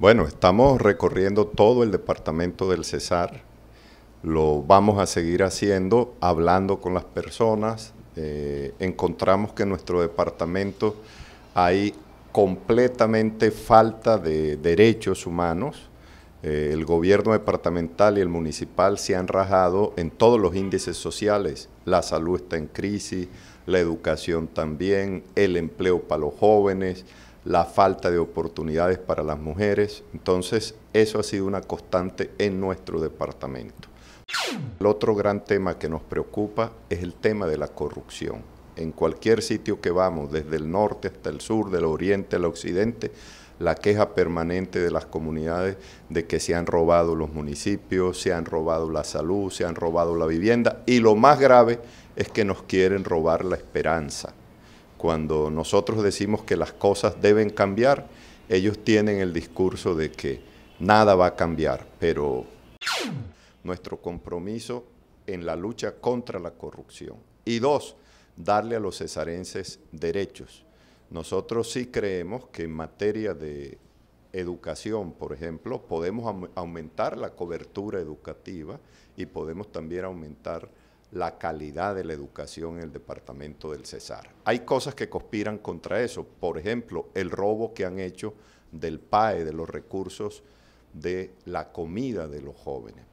Bueno, estamos recorriendo todo el departamento del Cesar. Lo vamos a seguir haciendo, hablando con las personas. Eh, encontramos que en nuestro departamento hay completamente falta de derechos humanos. Eh, el gobierno departamental y el municipal se han rajado en todos los índices sociales. La salud está en crisis, la educación también, el empleo para los jóvenes, la falta de oportunidades para las mujeres. Entonces, eso ha sido una constante en nuestro departamento. El otro gran tema que nos preocupa es el tema de la corrupción. En cualquier sitio que vamos, desde el norte hasta el sur, del oriente al occidente, la queja permanente de las comunidades de que se han robado los municipios, se han robado la salud, se han robado la vivienda y lo más grave es que nos quieren robar la esperanza. Cuando nosotros decimos que las cosas deben cambiar, ellos tienen el discurso de que nada va a cambiar, pero nuestro compromiso en la lucha contra la corrupción. Y dos, darle a los cesarenses derechos. Nosotros sí creemos que en materia de educación, por ejemplo, podemos aumentar la cobertura educativa y podemos también aumentar la calidad de la educación en el departamento del Cesar. Hay cosas que conspiran contra eso, por ejemplo, el robo que han hecho del PAE, de los recursos de la comida de los jóvenes.